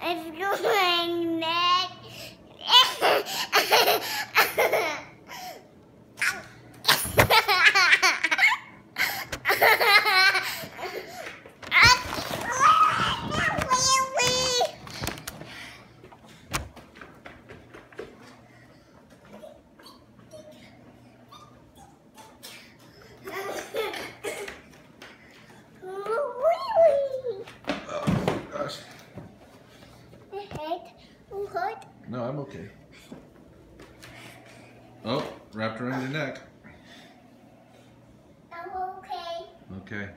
I'm going mad. Ha No, I'm okay. Oh, wrapped around your neck. I'm okay. Okay.